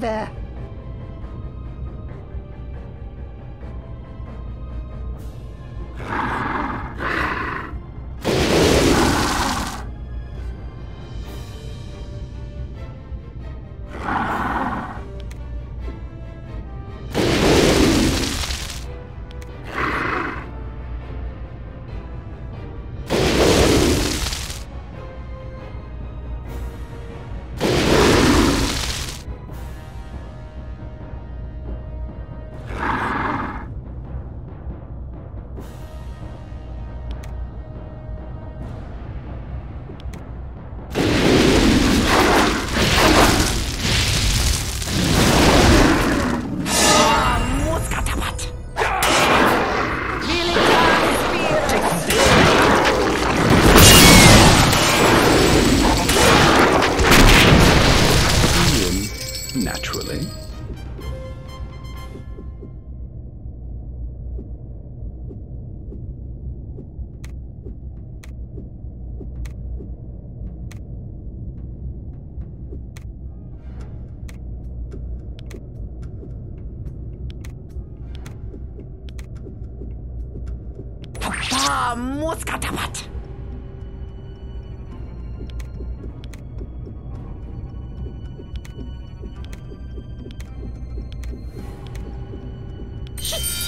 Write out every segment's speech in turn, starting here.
from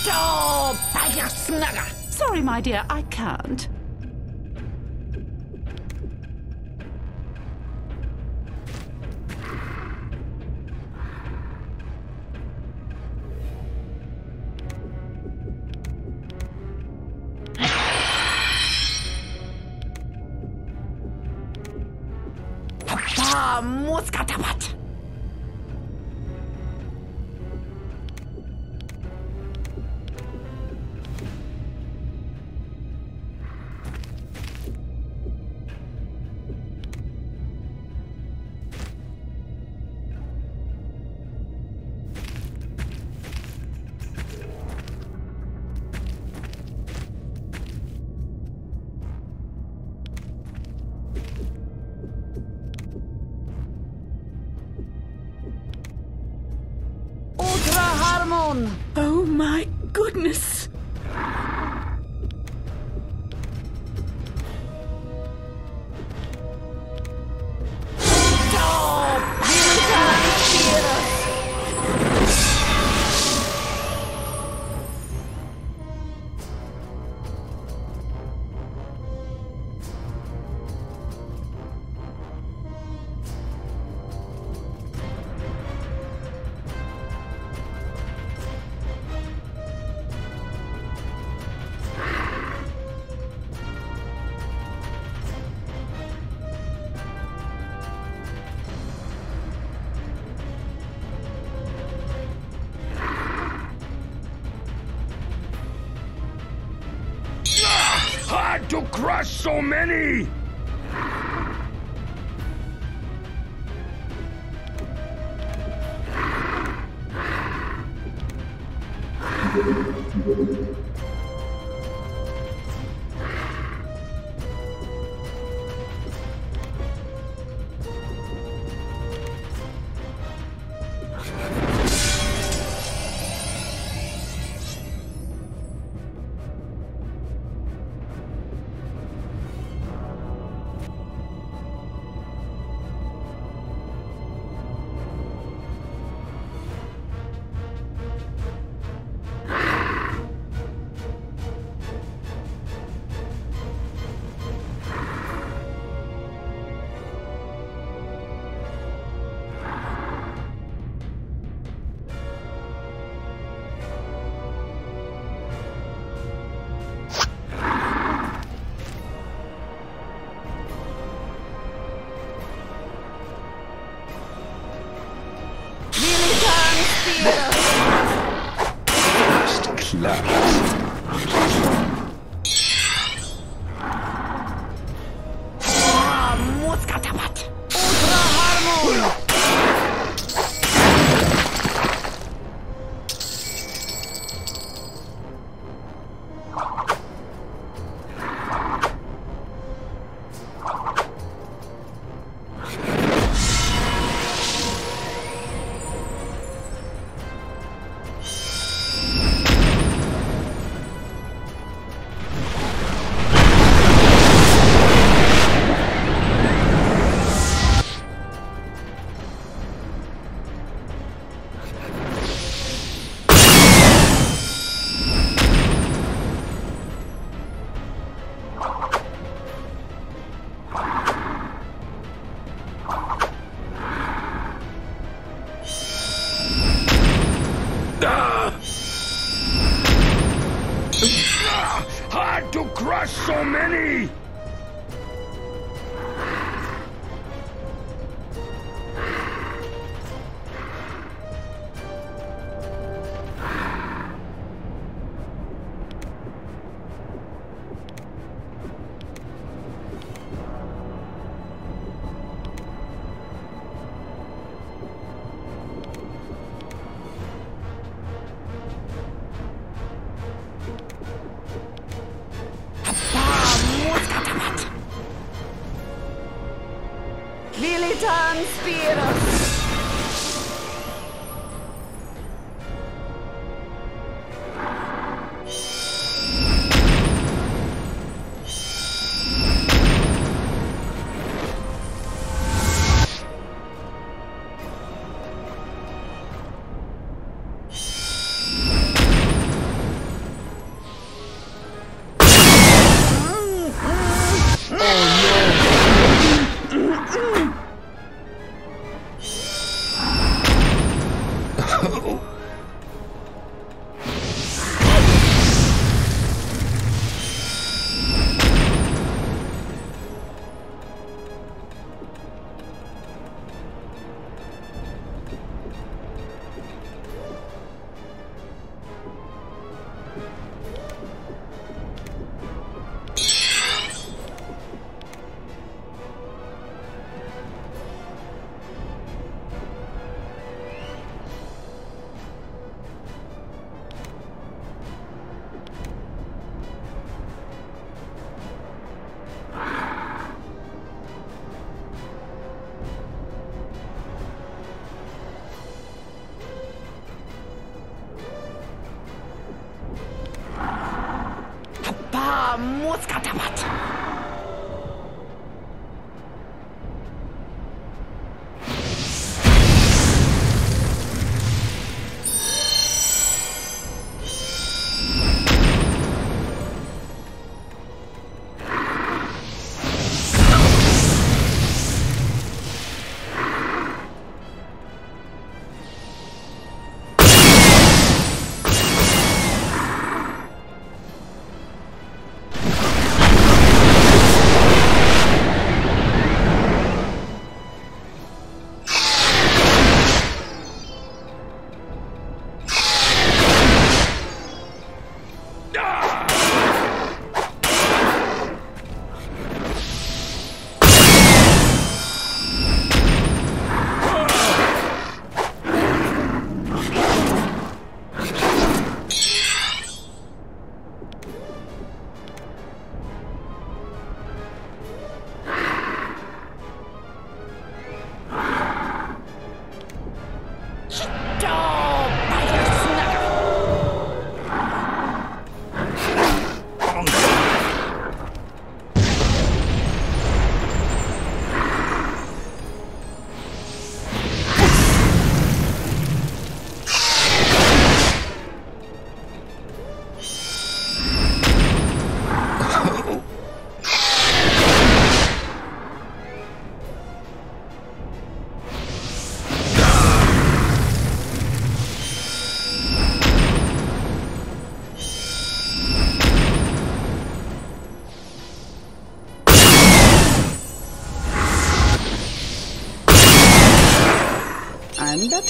Stop! Snugger! Sorry, my dear, I can't. Militan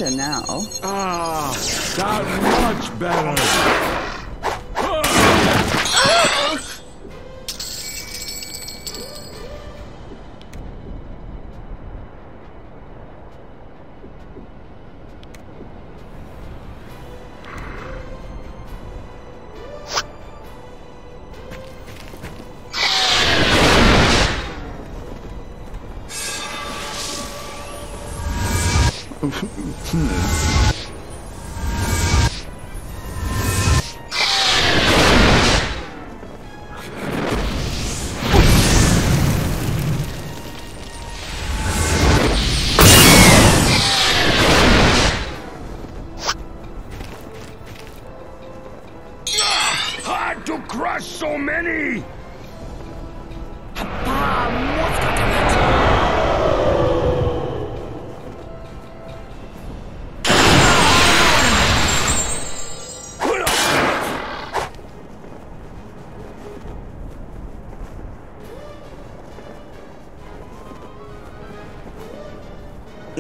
better now. Ah, that much better!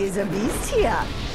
Is a beast here.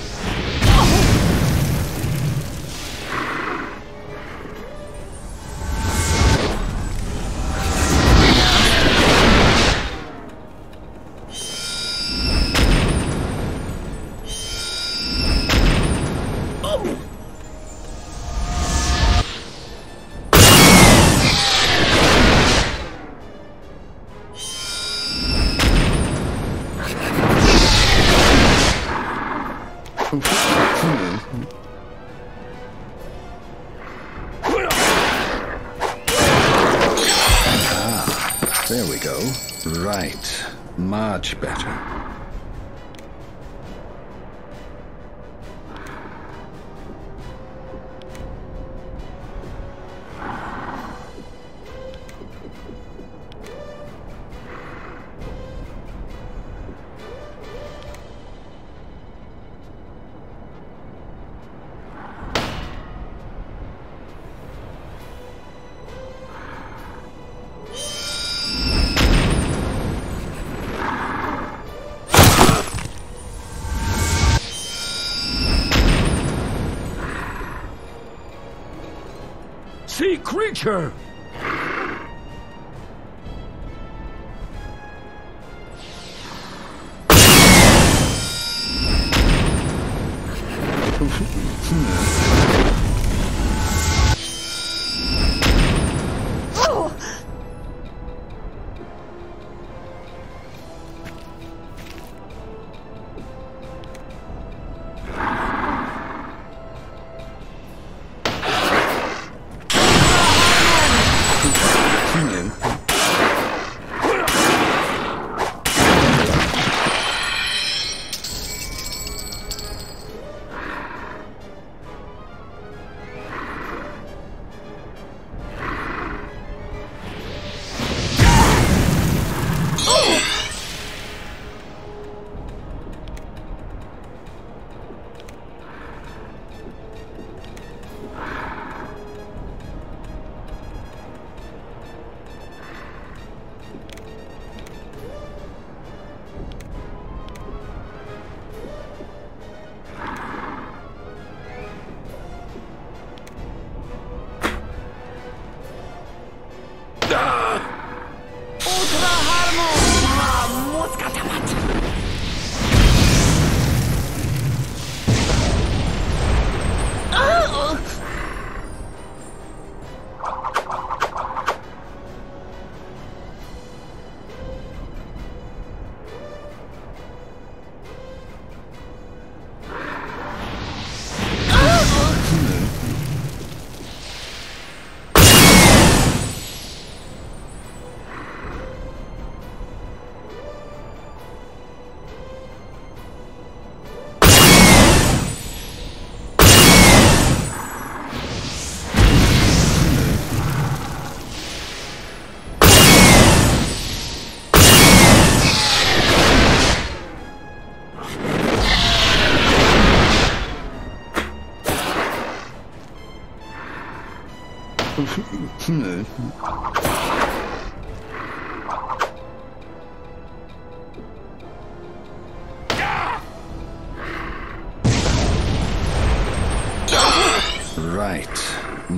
Creature!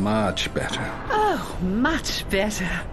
Much better. Oh, much better.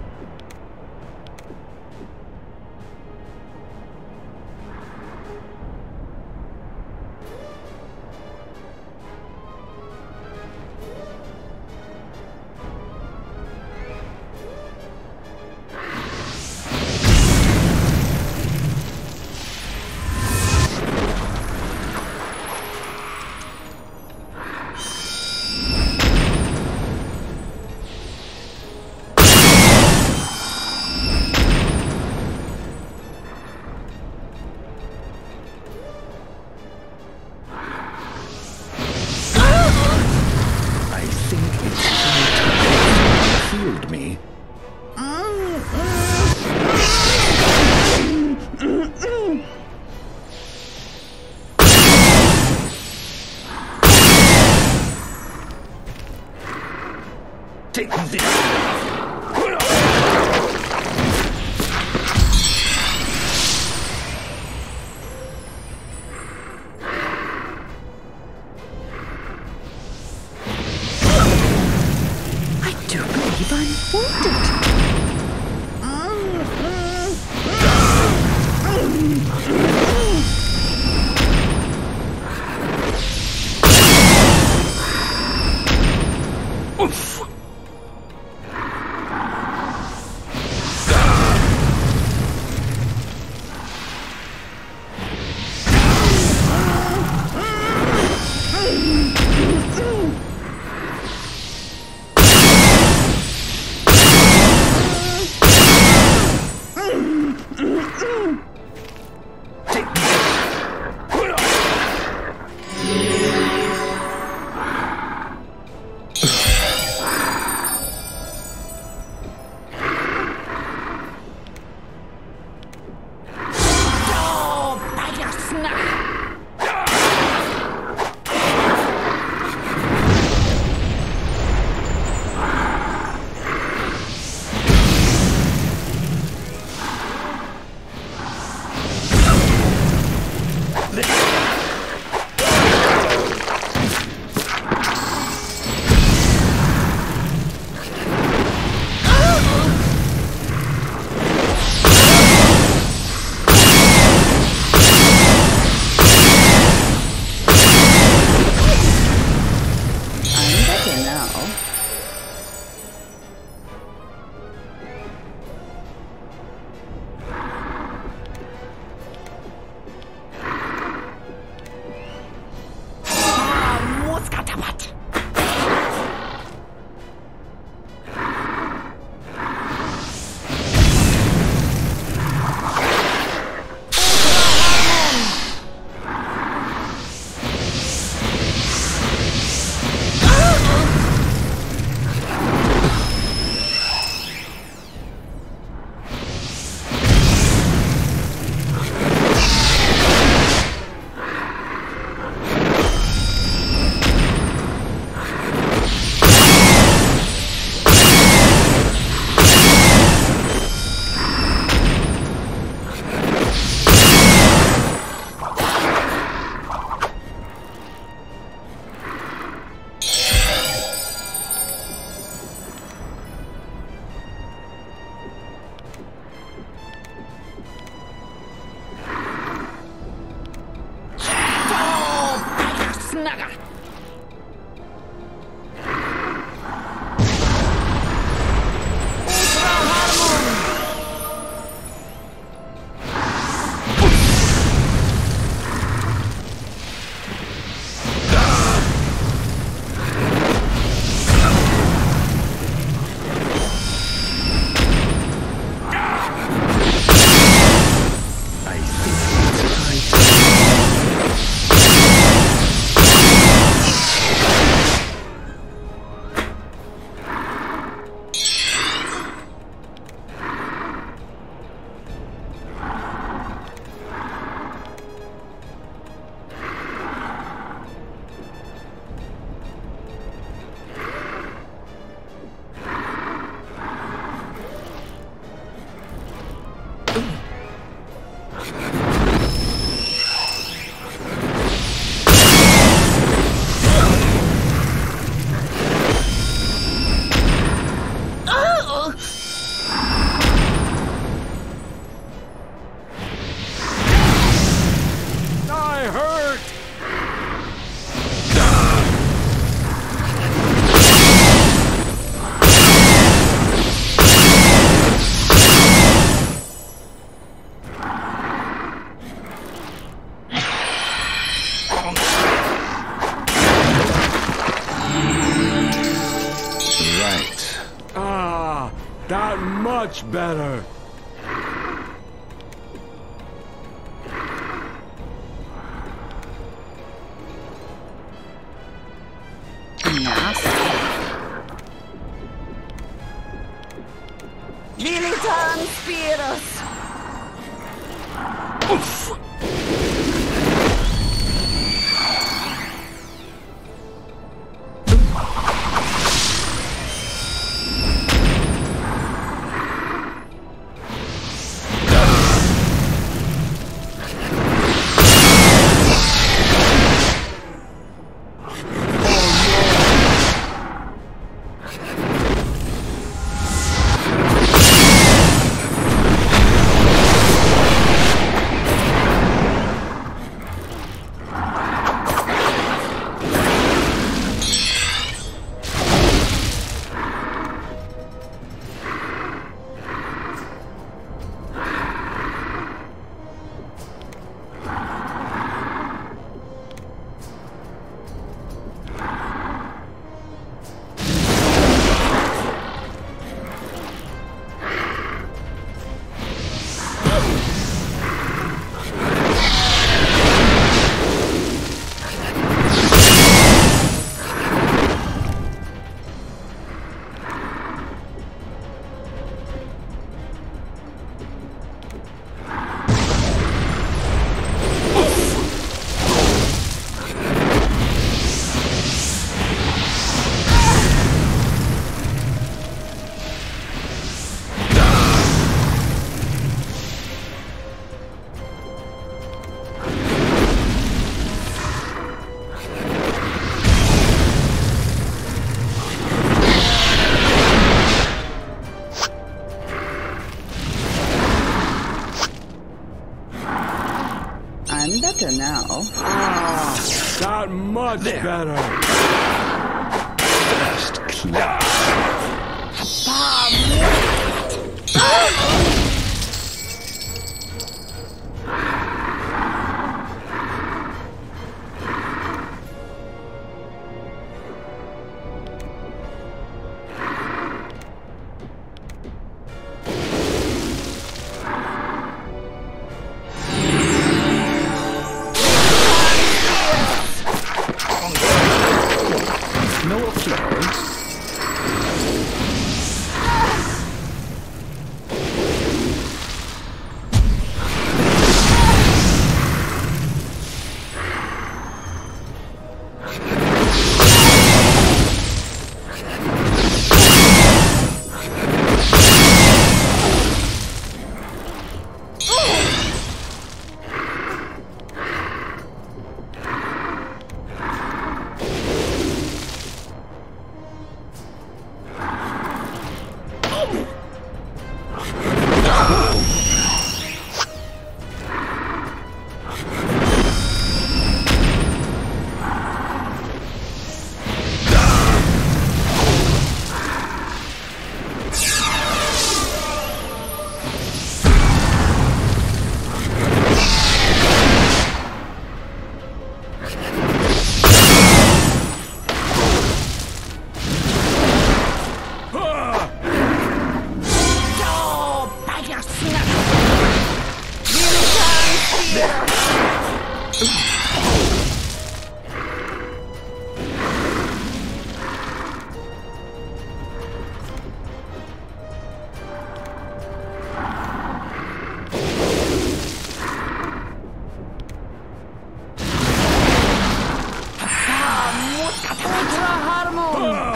Ultra Harmon!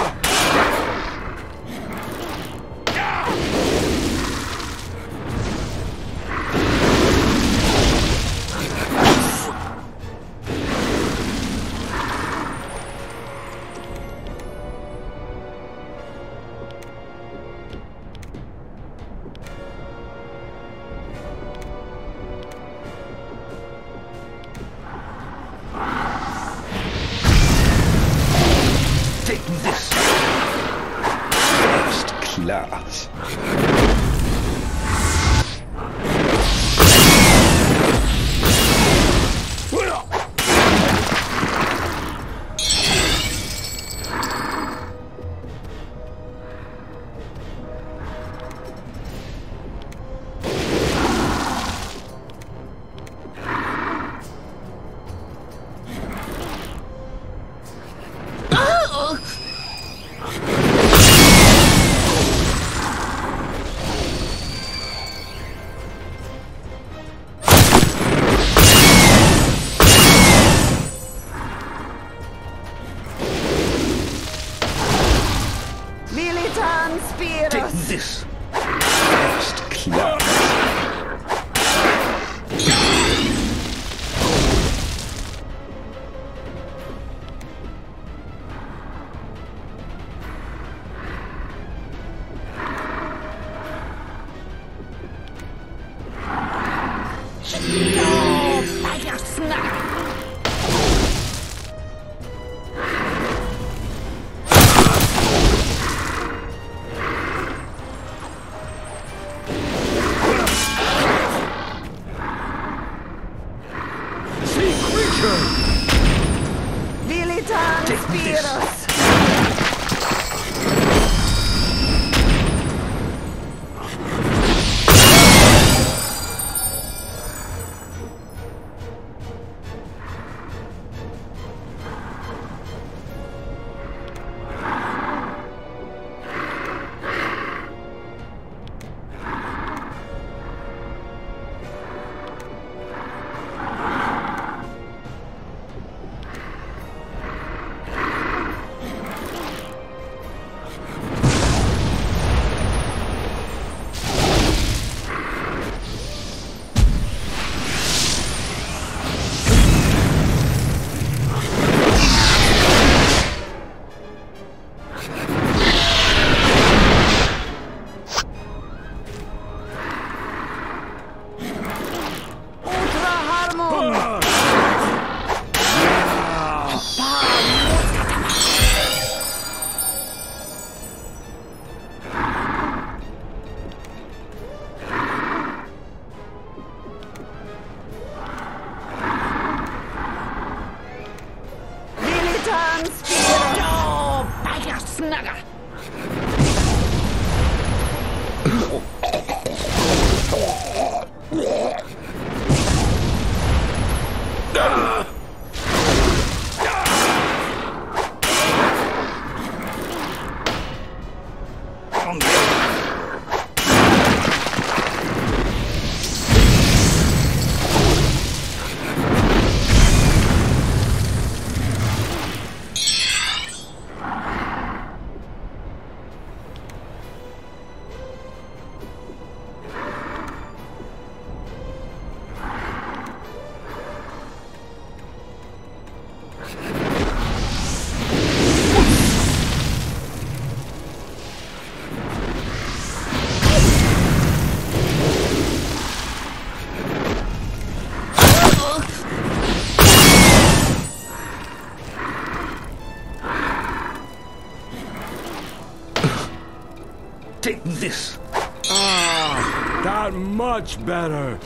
That much better.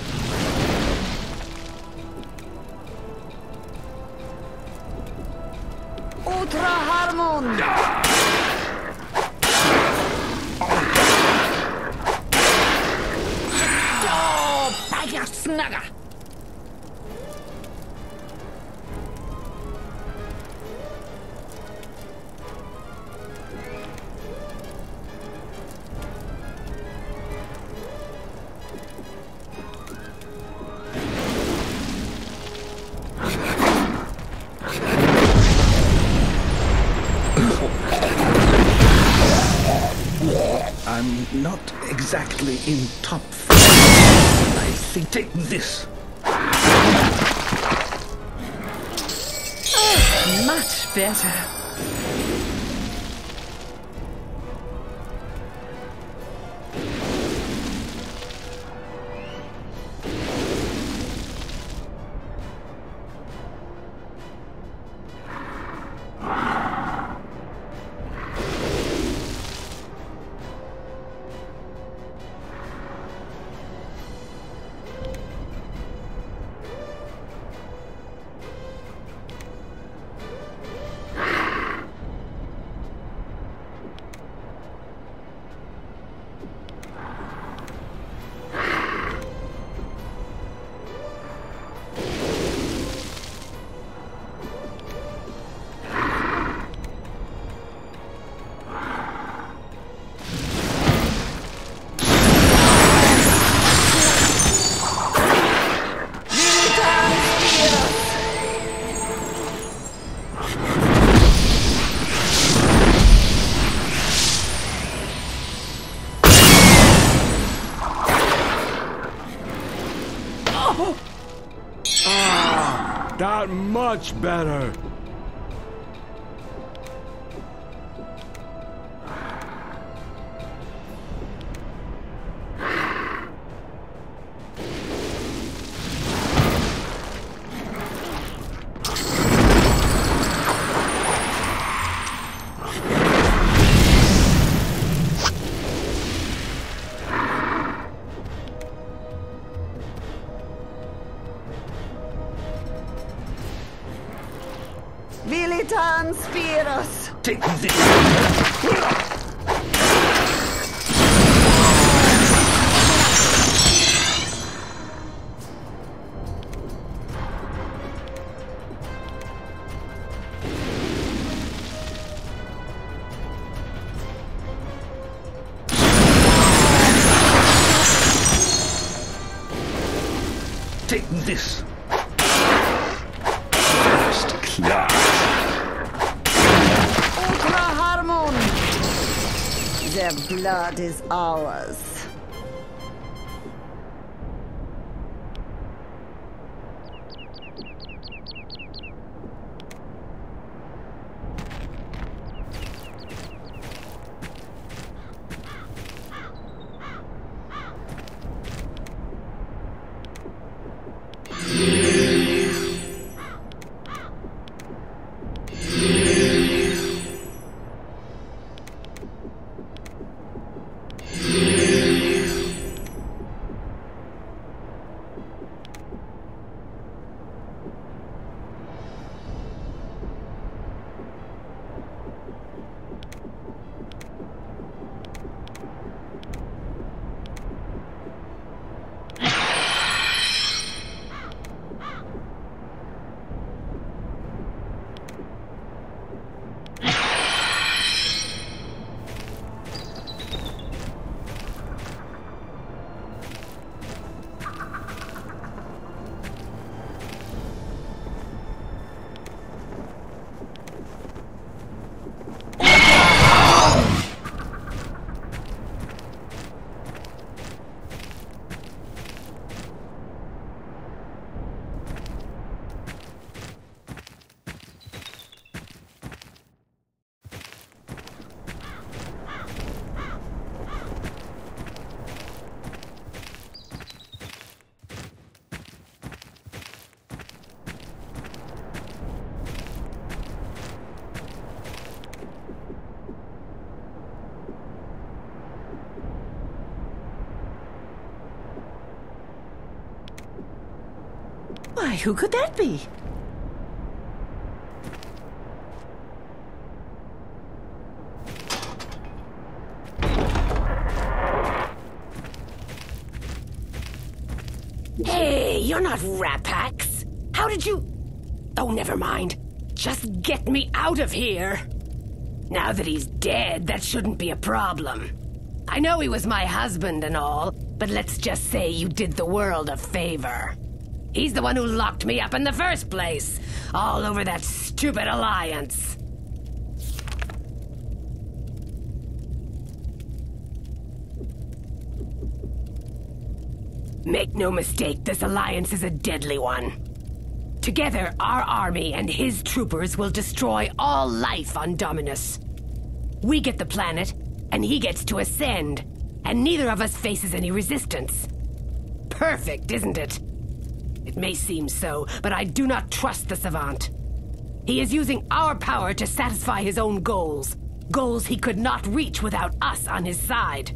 Ultra Harmon! Oh, vaya snaga! Not exactly in top form. I think take this. Much better. Much better. Spiros. Take this. Why, who could that be? Hey, you're not Rapax. How did you. Oh, never mind. Just get me out of here. Now that he's dead, that shouldn't be a problem. I know he was my husband and all, but let's just say you did the world a favor. He's the one who locked me up in the first place, all over that stupid alliance. Make no mistake, this alliance is a deadly one. Together, our army and his troopers will destroy all life on Dominus. We get the planet, and he gets to ascend, and neither of us faces any resistance. Perfect, isn't it? It may seem so, but I do not trust the Savant. He is using our power to satisfy his own goals. Goals he could not reach without us on his side.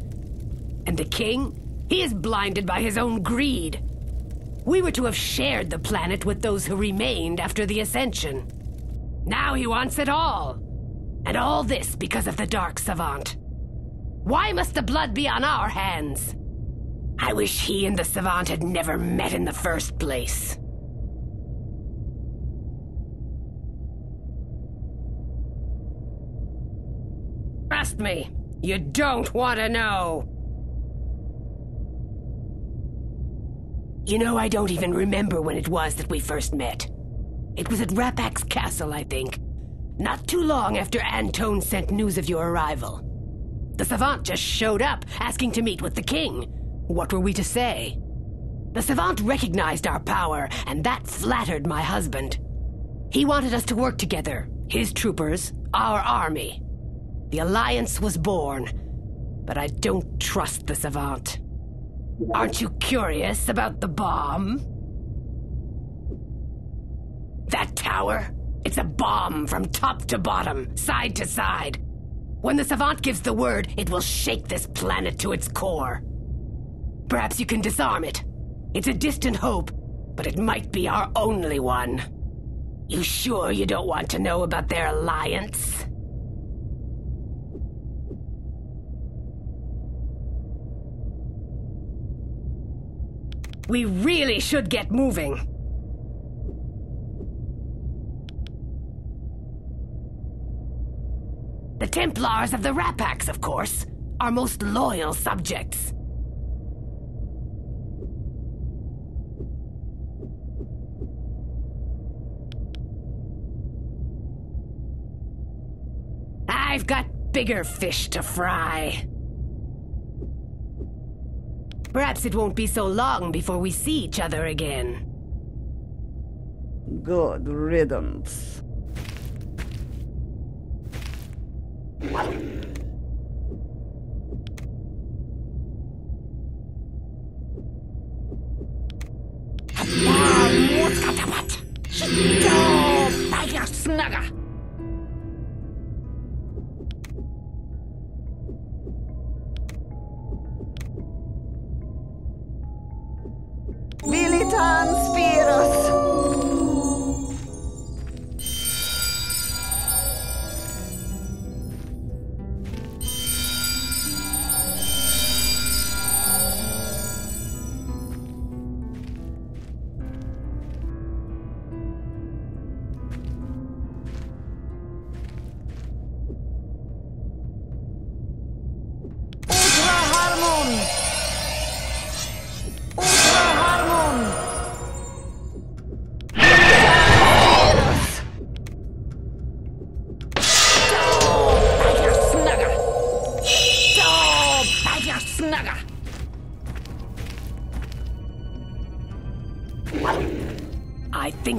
And the King? He is blinded by his own greed. We were to have shared the planet with those who remained after the Ascension. Now he wants it all. And all this because of the Dark Savant. Why must the blood be on our hands? I wish he and the Savant had never met in the first place. Trust me, you don't want to know. You know, I don't even remember when it was that we first met. It was at Rapax castle, I think. Not too long after Antone sent news of your arrival. The savant just showed up, asking to meet with the king. What were we to say? The Savant recognized our power, and that flattered my husband. He wanted us to work together, his troopers, our army. The Alliance was born, but I don't trust the Savant. Aren't you curious about the bomb? That tower? It's a bomb from top to bottom, side to side. When the Savant gives the word, it will shake this planet to its core. Perhaps you can disarm it. It's a distant hope, but it might be our only one. You sure you don't want to know about their alliance? We really should get moving. The Templars of the Rapax, of course, our most loyal subjects. I've got bigger fish to fry. Perhaps it won't be so long before we see each other again. Good riddance. Spiros!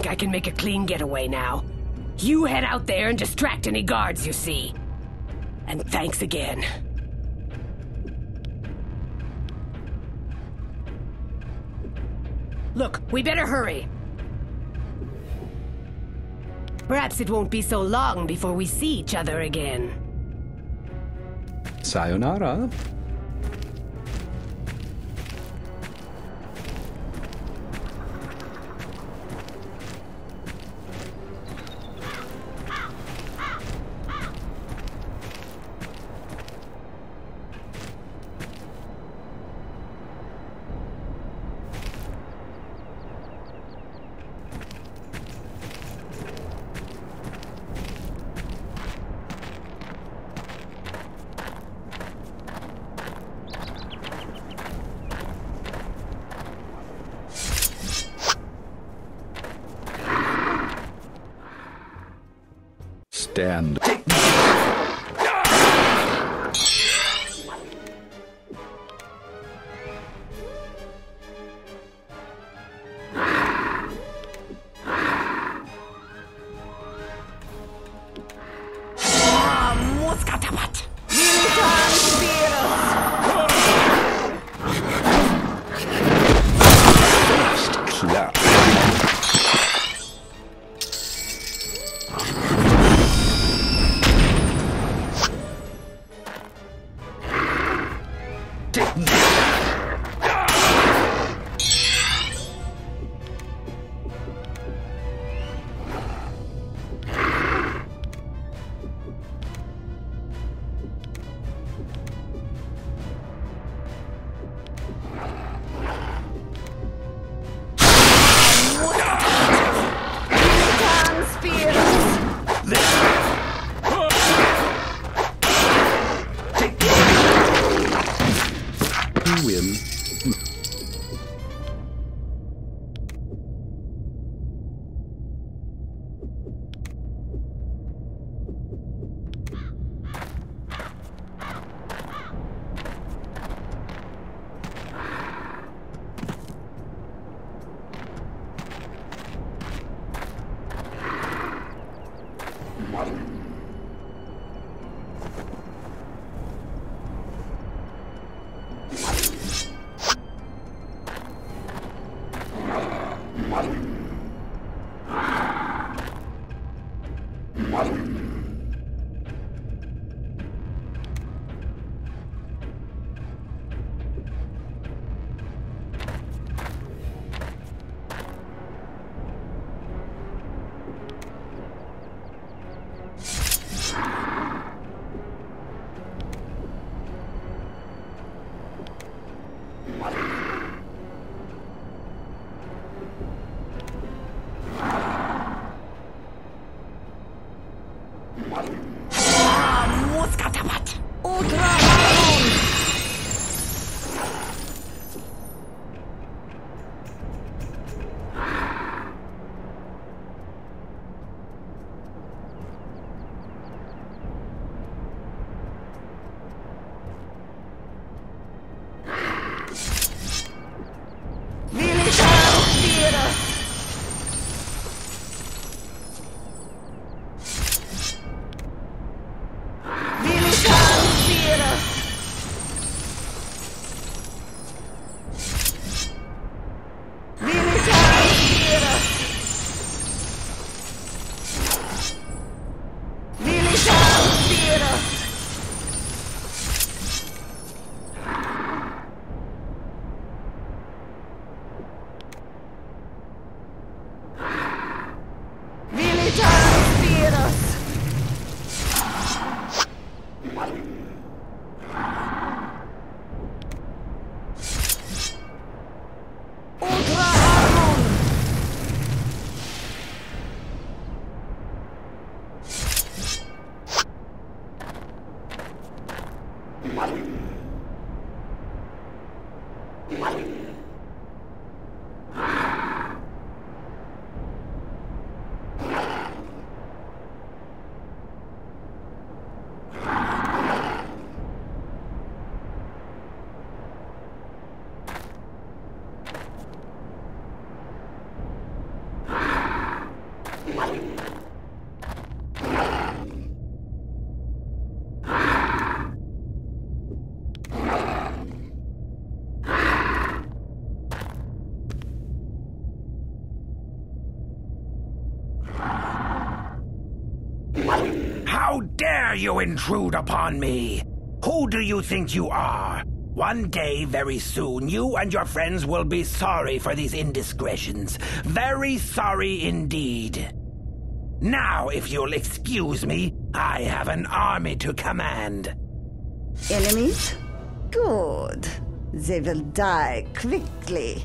I can make a clean getaway now. You head out there and distract any guards you see. And thanks again. Look, we better hurry. Perhaps it won't be so long before we see each other again. Sayonara. You intrude upon me? Who do you think you are? One day, very soon, you and your friends will be sorry for these indiscretions. Very sorry indeed. Now, if you'll excuse me, I have an army to command. Enemies? Good. They will die quickly.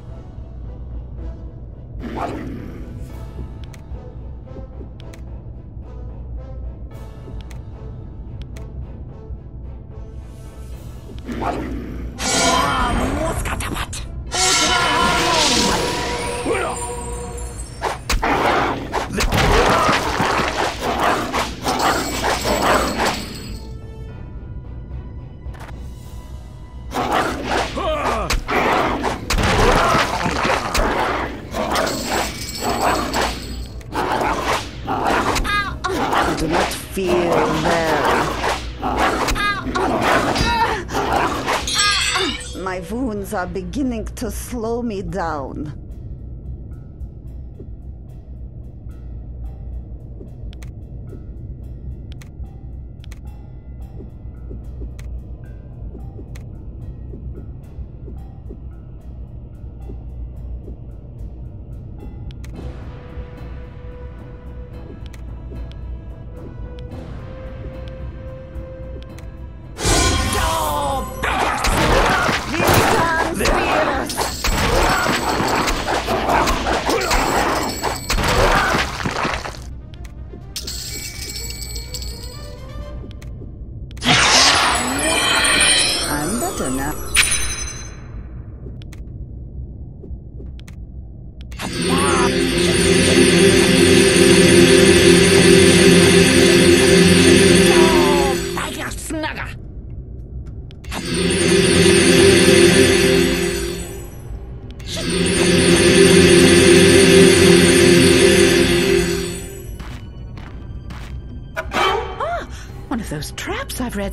Are beginning to slow me down.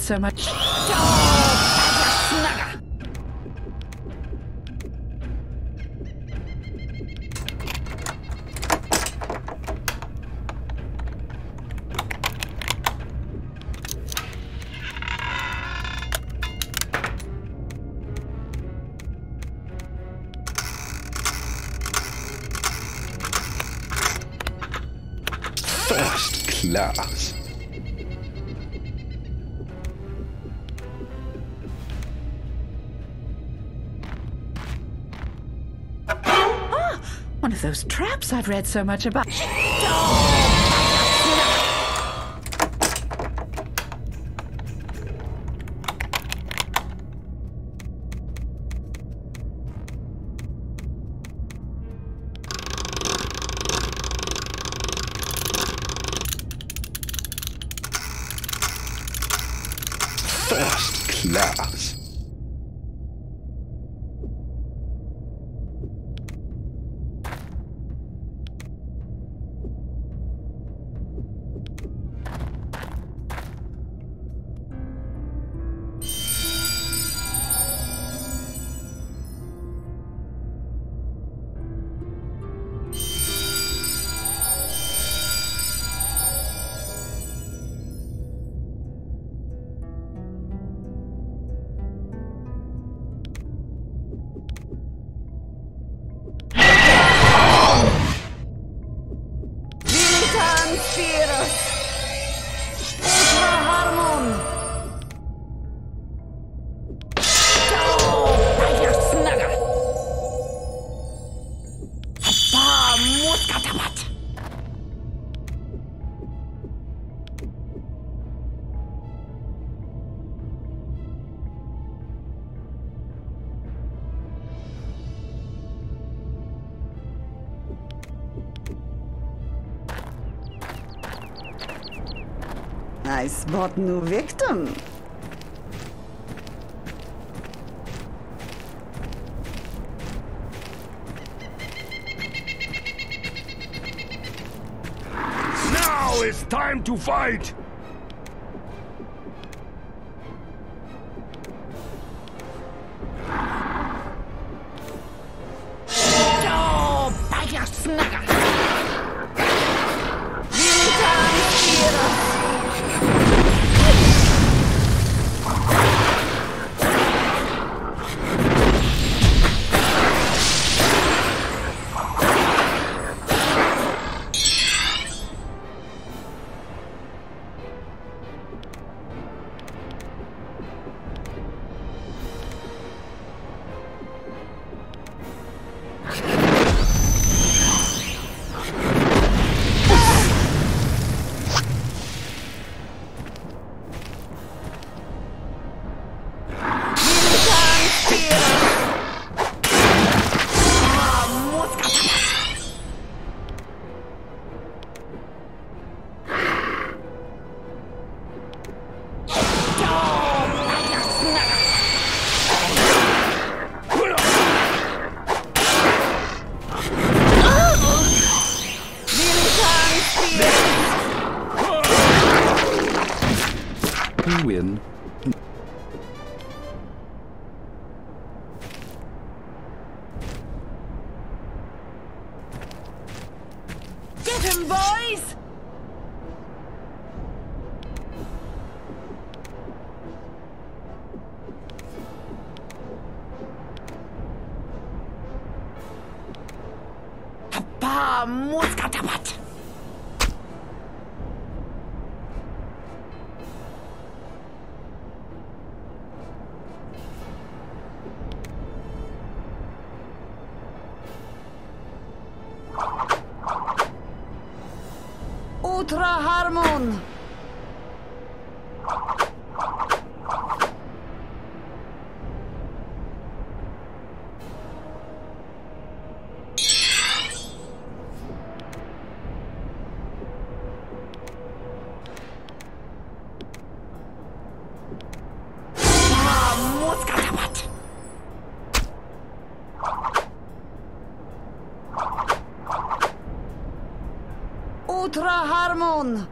So much. Read so much about. Spot new victim. Now it's time to fight! Spiros! Ultra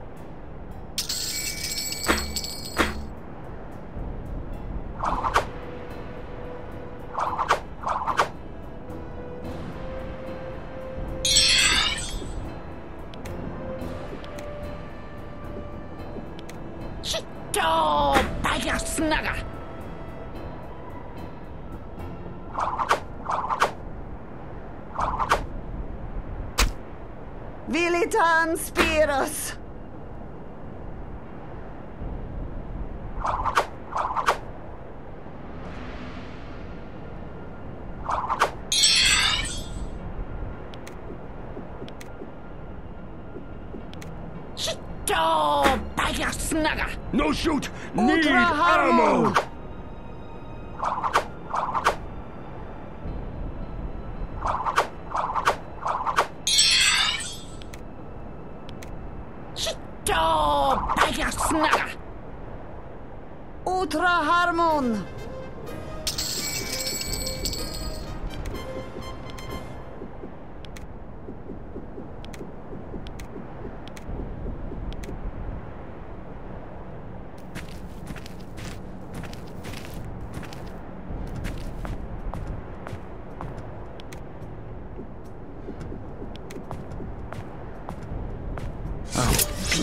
Oh,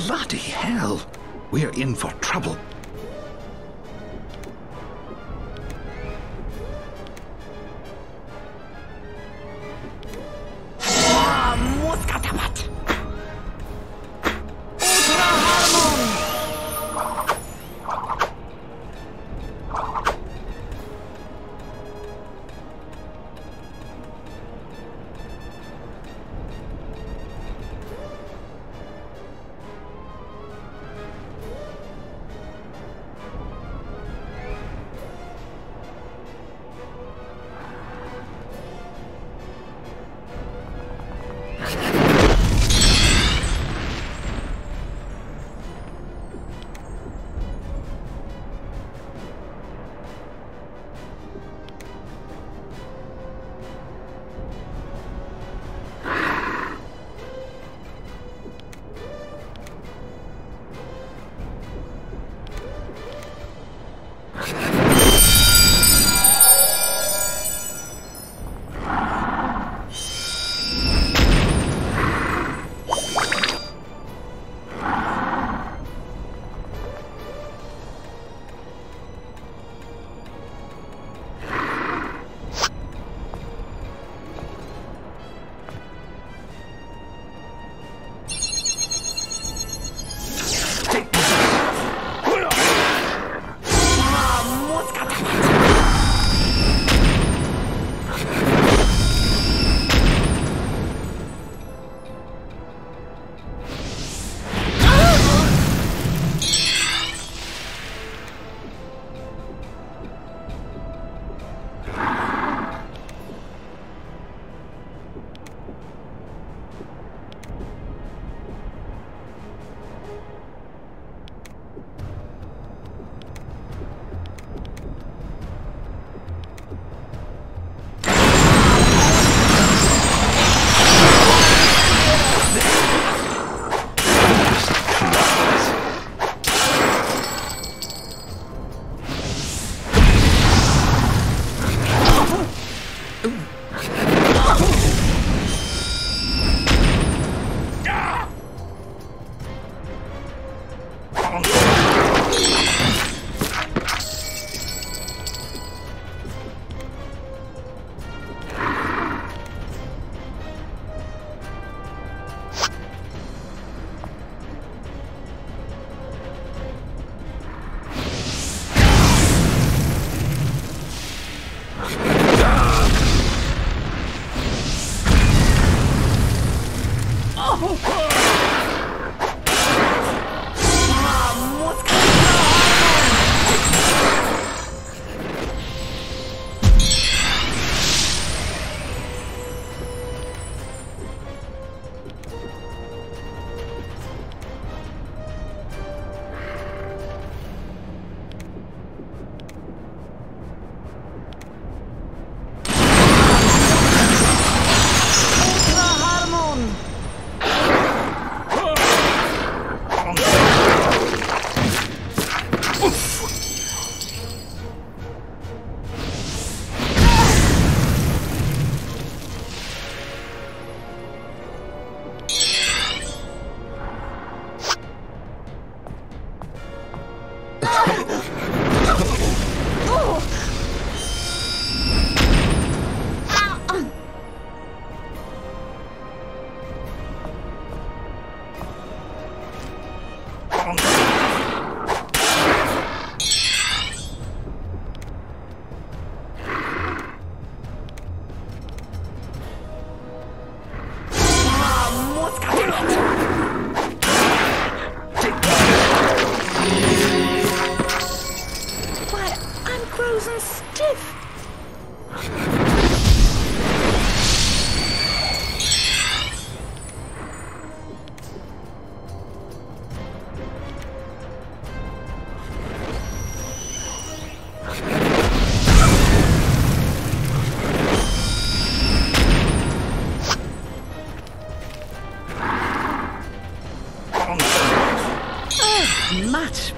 bloody hell! We're in for trouble.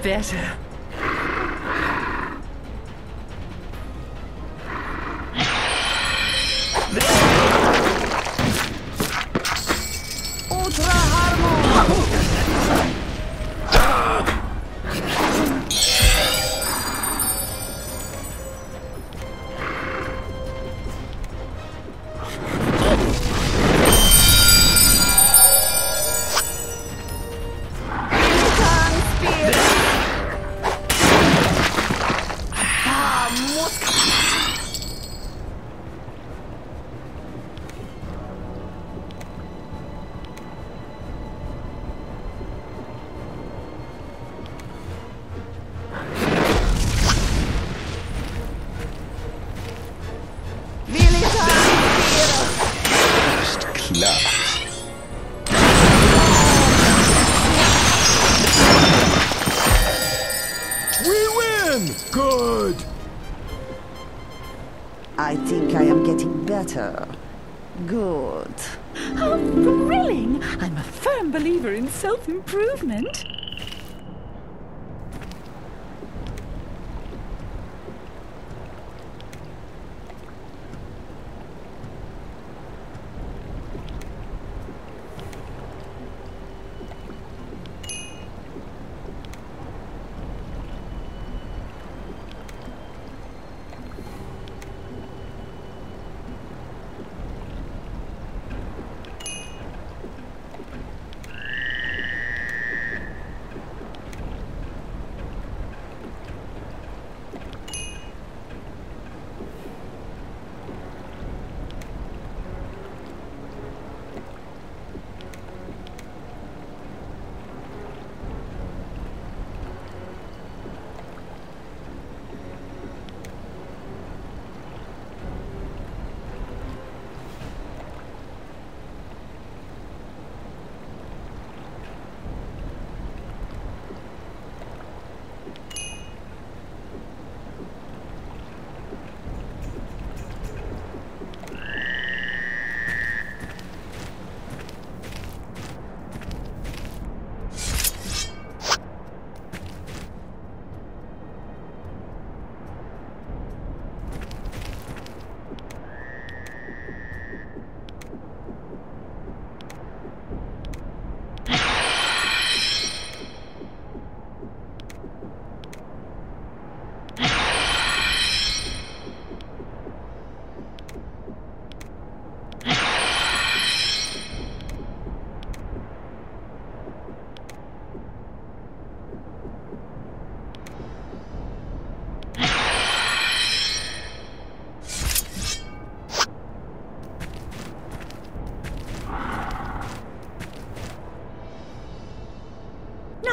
Better.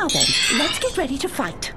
Now then, let's get ready to fight.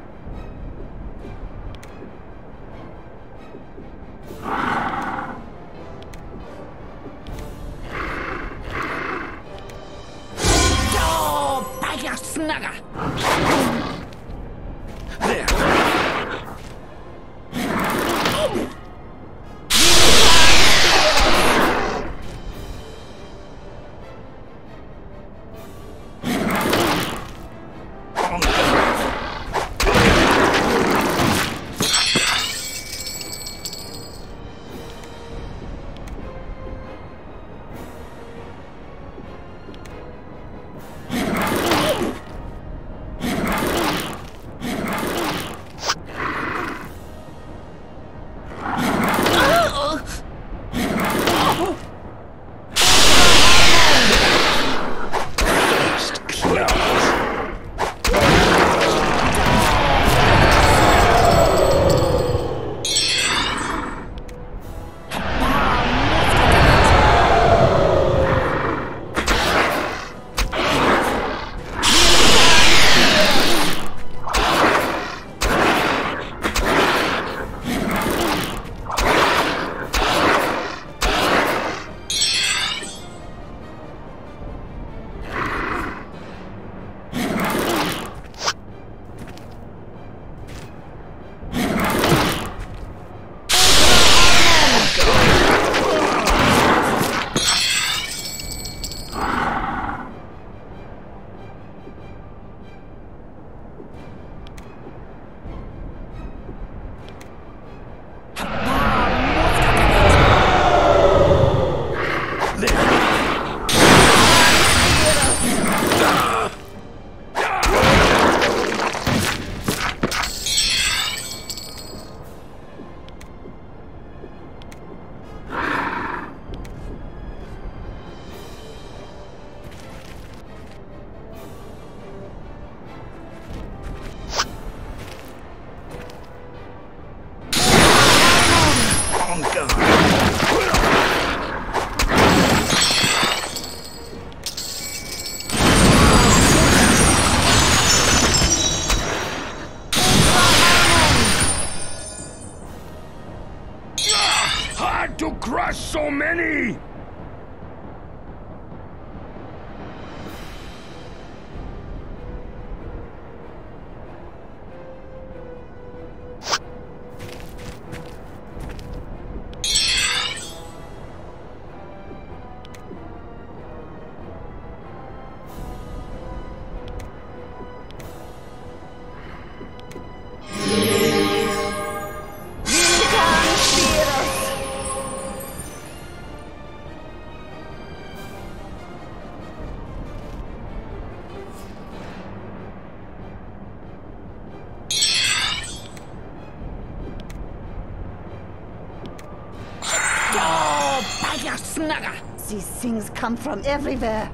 These things come from everywhere.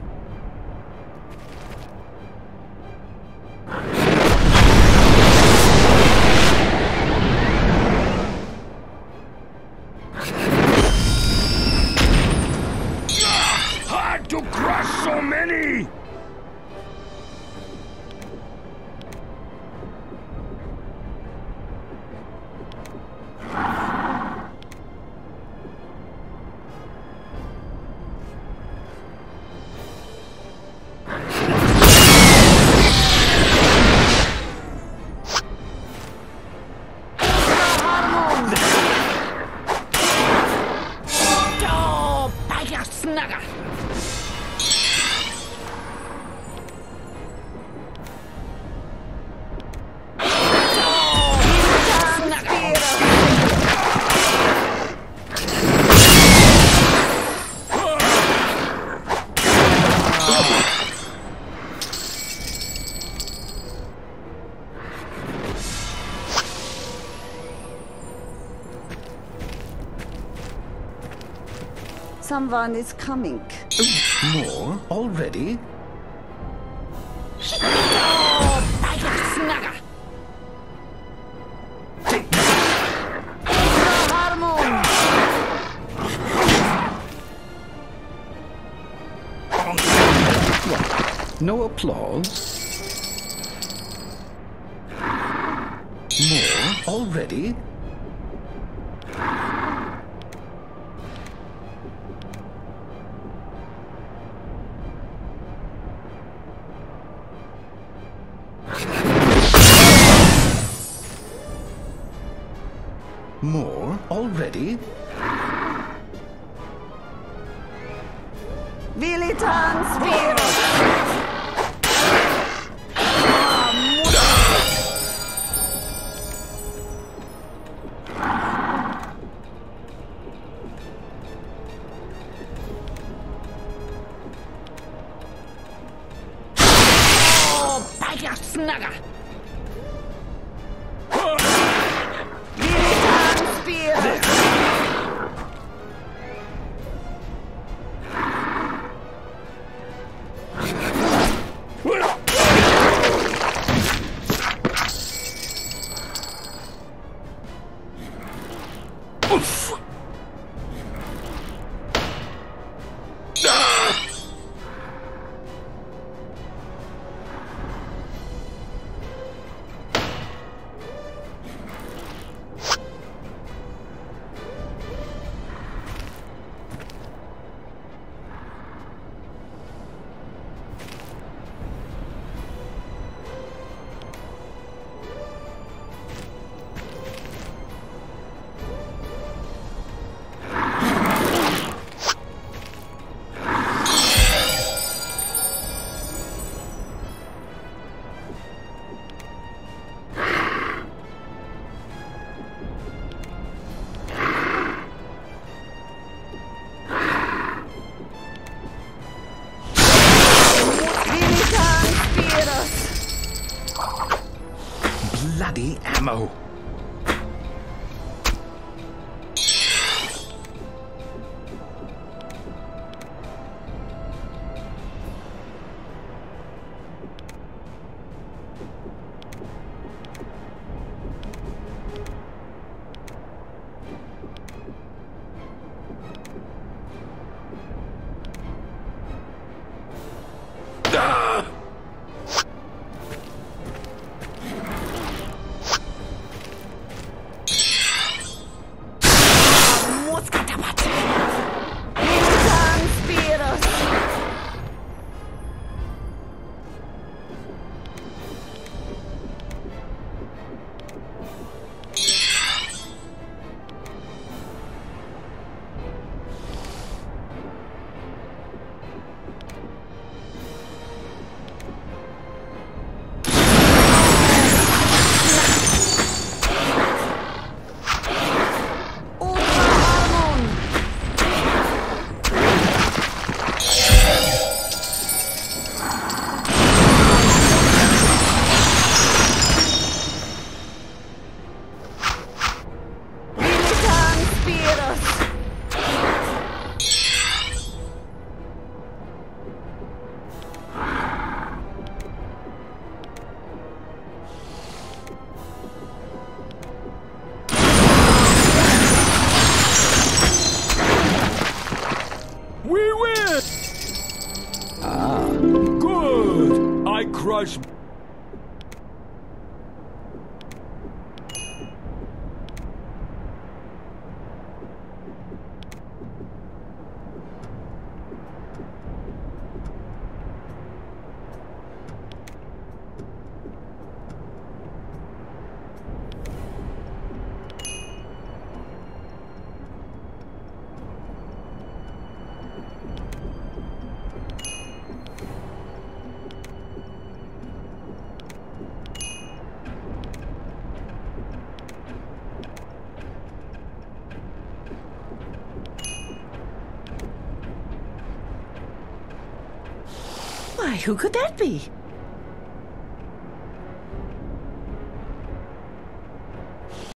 Someone is coming. More already? No applause? More already? Why, who could that be?